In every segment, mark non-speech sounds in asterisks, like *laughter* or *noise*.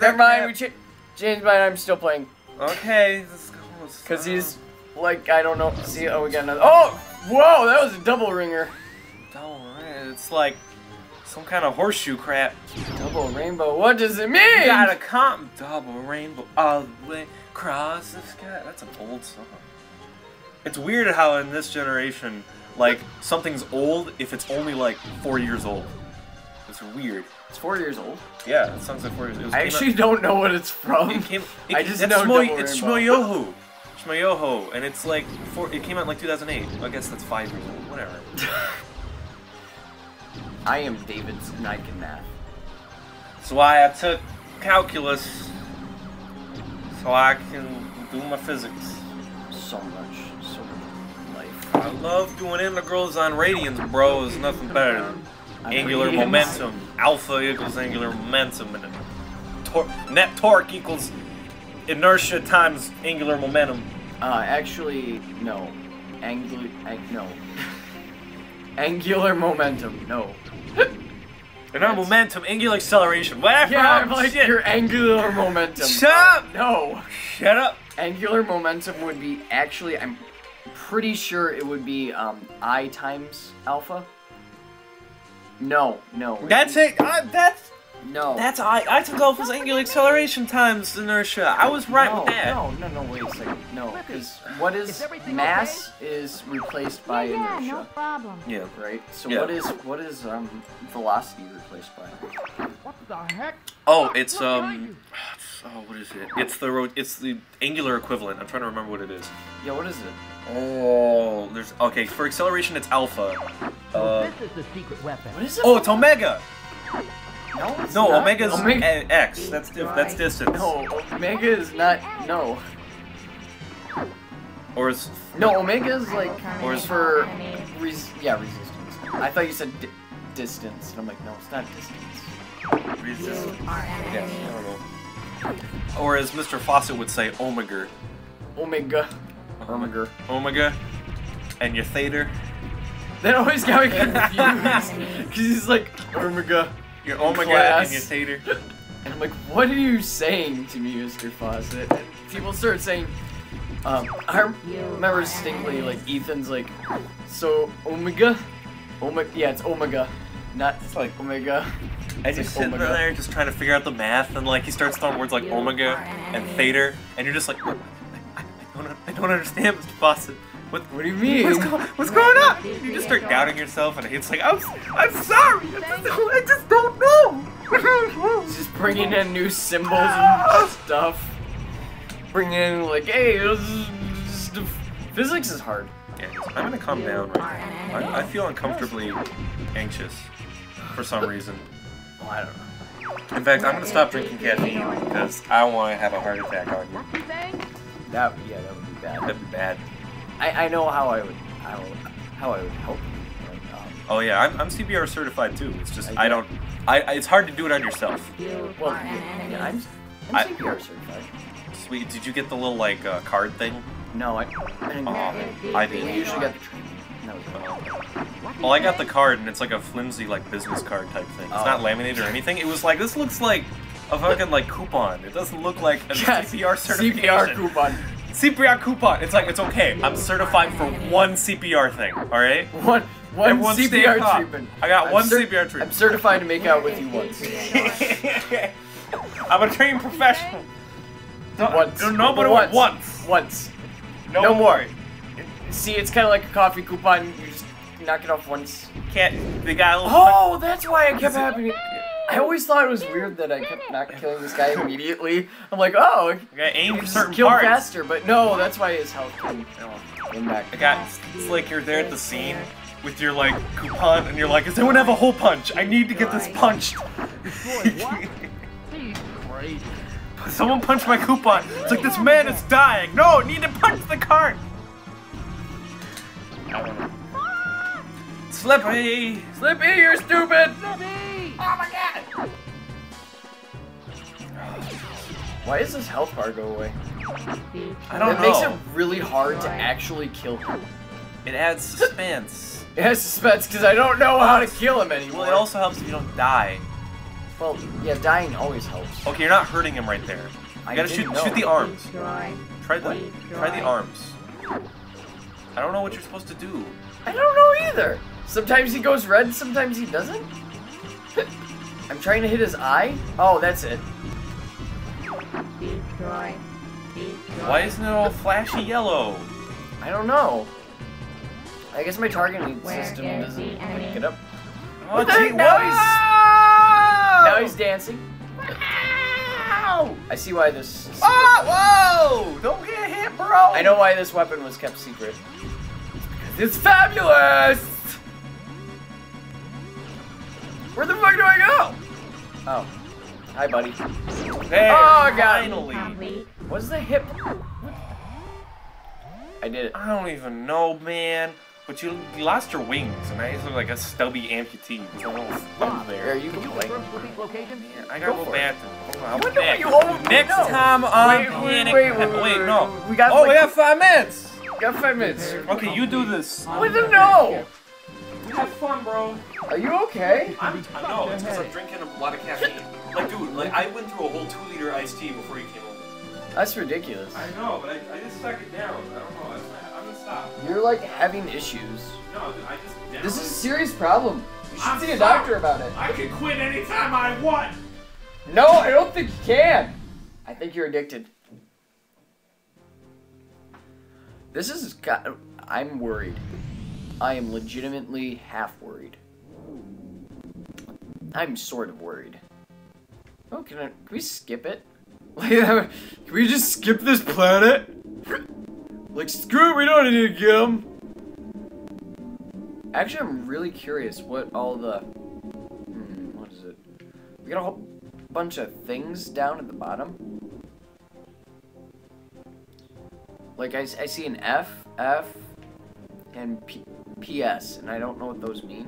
Never mind. We cha- changed my. I'm still playing Okay. Because he's like I don't know. See, oh, we got another. Oh, whoa! That was a double ringer. Oh, man, it's like some kind of horseshoe crap. Double rainbow. What does it mean? You gotta come double rainbow all the way across the sky. That's an old song. It's weird how in this generation, like something's old if it's only like four years old. It's weird. It's four years old. Yeah, it sounds like four years. old. I actually out- don't know what it's from. It came, it, *laughs* I just it's know Shmo- It's Rainbow. Schmoyoho. Schmoyoho, and it's like four, it came out in like 2008. I guess that's five years old. Whatever. *laughs* I am David's Nike math. That's why I took calculus, so I can do my physics. So much, so much life. I love doing integrals on radians, bro. There's nothing better than angular momentum. Alpha equals angular momentum, and tor- net torque equals inertia times angular momentum. Uh, actually, no. Angular, ang- no. *laughs* Angular momentum, no. And not momentum, angular acceleration. Whatever. Yeah, I'm like shit. your angular momentum. Shut up! No. Shut up! Angular momentum would be actually, I'm pretty sure it would be um, I times alpha. No, no. That's it. Uh, that's No. that's I. I took alpha's angular acceleration times inertia. I was right no, with that. No, no, no, wait a second. No, because what is mass is replaced by yeah, no problem. Yeah. right? So Yeah. what is what is um velocity replaced by? What the heck? Oh, it's um. Oh, what is it? It's the ro- it's the angular equivalent. I'm trying to remember what it is. Yeah, what is it? Oh, there's okay for acceleration. It's alpha. Uh, this is the secret weapon. What is it? oh, it's omega. no, it's No, not. omega's Omega. a- x. That's dif- that's distance. No, omega is not. No, Or is no, omega is like Or is- for res- yeah resistance. I thought you said di- distance, and I'm like, no, it's not distance. resistance. Our Yeah. I don't know. Or as Mr. Fawcett would say, omega. Omega. Omega. Omega. And your theta. That always got me confused because he's like omega, Your omega class. and your theta. and I'm like, what are you saying to me, Mr. Fawcett? And people start saying, um, I remember distinctly like Ethan's like, so omega, omega, yeah, it's omega, not It's like omega. I It's just like sitting omega. there just trying to figure out the math, and like he starts throwing words like You omega and theta, and you're just like, I, I, I don't, I don't understand, Mr. Fawcett. What, What do you mean? what's, go, what's going on? You just start doubting yourself, and it's like, I'm, I'm sorry, I just, I just don't know. *laughs* Just bringing in new symbols and *laughs* stuff. Bringing in like, hey, this is- this is- physics is hard. Yeah, I'm gonna calm down right now. I, I feel uncomfortably anxious for some reason. Oh, I don't know. In fact, I'm gonna stop drinking caffeine because I want to have a heart attack on you. What you? That yeah, that would be bad. That'd be bad. I, I know how I would how how I would help you. Like, um, Oh yeah, I'm, I'm CPR certified too. It's just I I don't. I, I it's hard to do it on yourself. You well, yeah, yeah, I'm, I- I'm CPR certified. Sweet. Did you get the little like uh, card thing? No, I, I didn't. Oh, get I it. We did. usually got the training. And That was it. Well, I got the card and it's like a flimsy like business card type thing. It's Oh. not laminated or anything. It was like this looks like a fucking like coupon. It doesn't look like a *laughs* Yes, CPR certification. CPR coupon. CPR coupon. It's like it's okay. I'm certified for one CPR thing. All right. One one stay CPR treatment. I got I'm one CPR I'm certified to make out with you once. *laughs* I'm a trained professional. Once. Nobody once. once. Once. No, No more. See, it's kind of like a coffee coupon. You just knock it off once. Can't. They got a little. Oh, that's why it kept happening. I always thought it was weird that I kept not killing this guy immediately. I'm like, oh, I got aim you for just certain kill parts. faster. But no, that's why his health came, came back. I got. It's like you're there at the scene with your like coupon, and you're like, "Does anyone have a hole punch? I need to get this punched." He's *laughs* crazy. *laughs* Someone punch my coupon. It's like this man is dying. No, need to punch the card. Slippery. Slippy, you're stupid. Slippy! Oh my god! Why does this health bar go away? I don't it know. It makes it really hard to actually kill him. It adds suspense. It has suspense because I don't know how to kill him anymore. well, it also helps if you don't die. Well, yeah, dying always helps. Okay, you're not hurting him right there. I gotta shoot, know. shoot the arms. Try the, try the arms. I don't know what you're supposed to do. I don't know either. Sometimes he goes red, sometimes he doesn't. *laughs* I'm trying to hit his eye. Oh, that's it. Destroy. Destroy. Why isn't it all flashy yellow? I don't know. I guess my targeting Where system doesn't the pick it up. Oh, What *laughs* the gee, Now whoa! Now he's dancing. *laughs* I see why this. Oh, whoa! Don't get hit, bro! I know why this weapon was kept secret. It's fabulous! Where the fuck do I go? Oh. Hi, buddy. There, Oh, it. finally. What's the hip? I did it. I don't even know, man. But you, you lost your wings, and I just look like a stubby amputee with a little thumb ah, There, there. you can play. Confirm Slippy's location? I gotta Go go, for back. To, hold on, I'll be What the- back. you hold- Next no. time on Wait, wait, Panic. wait, Wait, wait, wait, no. we got, oh, like- we got five minutes. Got five minutes. Okay, you do this. With a no! Have fun, bro. Are you okay? I'm, I know, it's because I'm drinking a lot of caffeine. Like, dude, like I went through a whole two-liter iced tea before you came over. That's ridiculous. I know, but I, I just stuck it down. I don't know. Stop. You're like having issues. No, I just. This is a serious problem. You should I'm see a sorry. doctor about it. I can quit anytime I want. No, I don't think you can. I think you're addicted. This is. I'm worried. I am legitimately half worried. I'm sort of worried. Oh, can, I, can we skip it? *laughs* Can we just skip this planet? Like, screw it, we don't need to them. Actually, I'm really curious what all the. Hmm, what is it? We got a whole bunch of things down at the bottom. Like, I, I see an F, F, and P, PS, and I don't know what those mean.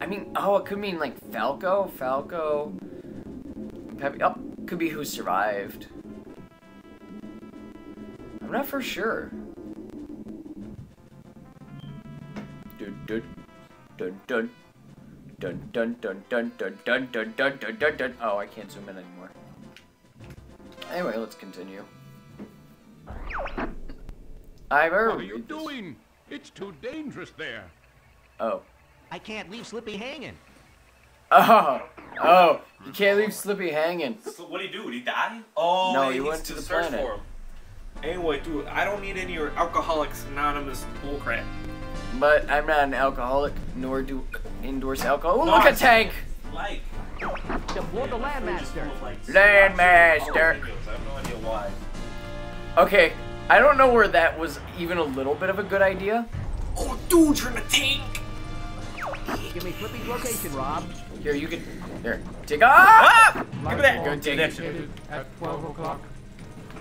I mean, oh, it could mean like Falco, Falco, Peppy. Oh, could be who survived. I'm not for sure. Dun dun dun dun dun dun dun dun dun dun dun dun dun dun dun. Oh, I can't zoom in anymore. Anyway, let's continue. I've What are you doing? It's too dangerous there. Oh. I can't leave Slippy hanging. Oh, oh, you can't leave Slippy hanging. So what did he do? Did he die? Oh, No, yeah, he went to the search planet. for him. Anyway, dude, I don't need any of your Alcoholics Anonymous bullcrap. But I'm not an alcoholic, nor do endorse alcohol. Oh, look at Tank! Like. Deploy the Landmaster. Landmaster. I have no idea why. Okay, I don't know where that was even a little bit of a good idea. Oh, dude, you're in a tank. Give me Slippy's location, Rob. Here, you can. Here, take off! Ah! Give me that. Good take. that. At 12 o'clock.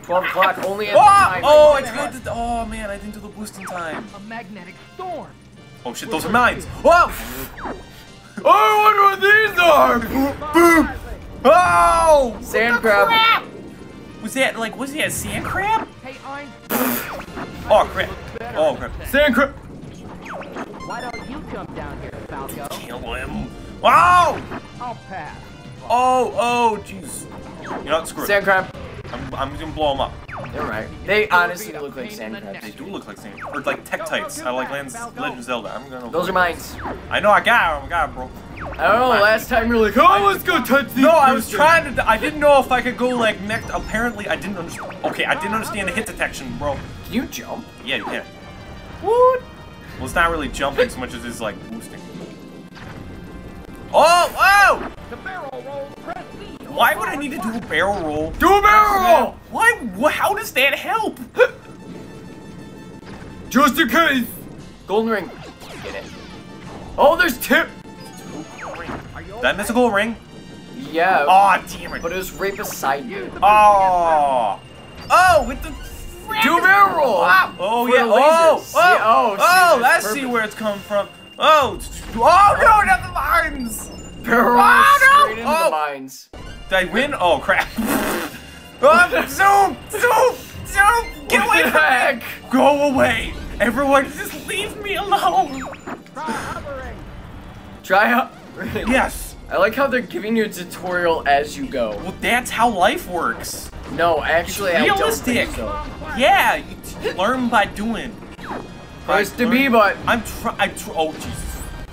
12 o'clock, only at Oh, time. oh, I did the, oh man, I didn't do the boost in time. A magnetic storm. Oh shit, those are mines. Whoa! Oh, I wonder what these are! Boom! Oh! Sand crab. Was that like, was he a sand crab? Hey, I'm. Oh crap. Oh crap. Sand crab. Why don't you come down here, Falco? Kill him. Wow! I'll pass. Oh, oh, jeez. You know what, screw it. Sand crab. I'm, I'm gonna blow them up. They're right. They honestly look like sand They do look like sand, or like Tektites out of like Lands, Legend of Zelda. I'm gonna. Those are mines. I know, I got 'em, I got 'em, bro. I don't know, last time you were like, oh, let's go touch these. No, I was trying to. I didn't know if I could go like next. Apparently, I didn't understand. Okay, I didn't understand the hit detection, bro. Can you jump? Yeah, you can. What? Well, it's not really jumping so much as it's like boosting. Oh, whoa! The barrel roll, press B. Why would I need to do a barrel roll? Do a barrel roll! Why? How does that help? *laughs* Just in case. Golden ring. Get it. Oh, there's tip. Did I miss a gold ring? Yeah. Oh, damn it. But it was right beside you. Oh. Oh, with the. Do a barrel roll. Oh For yeah. Oh. Oh. Yeah, oh, oh. Let's see where it's coming from. Oh. Oh no, not the mines. Barrel roll Oh, no. straight into Oh. the mines. Did I win? Oh crap. *laughs* oh, zoom, zoom, zoom. Get away the from heck? me. Go away. Everyone, just leave me alone. Try hovering. *laughs* Try. Yes. I like how they're giving you a tutorial as you go. Well, that's how life works. No, actually, I don't realistic. so. Yeah, you learn by doing. Nice By to be, learn- but I'm try. I tr- Oh Jesus!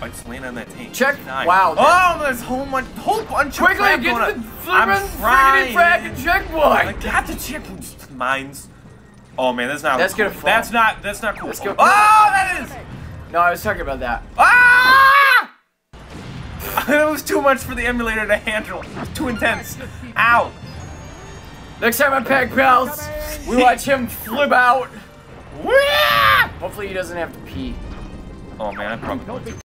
I just landed on that tank. Check- Nice. wow, Oh, there's a whole bunch, whole bunch of quickly crap get the flippin' friggin' trying. frackin' I got the checkpoint mines. Oh man, that's not. That's gonna cool. fall. That's not. That's not cool. Oh, that is. No, I was talking about that. Ah! *laughs* it was too much for the emulator to handle. Too intense. Ow. Next time on Panic Pals, we *laughs* watch him flip out. Hopefully he doesn't have to pee. Oh man, I probably.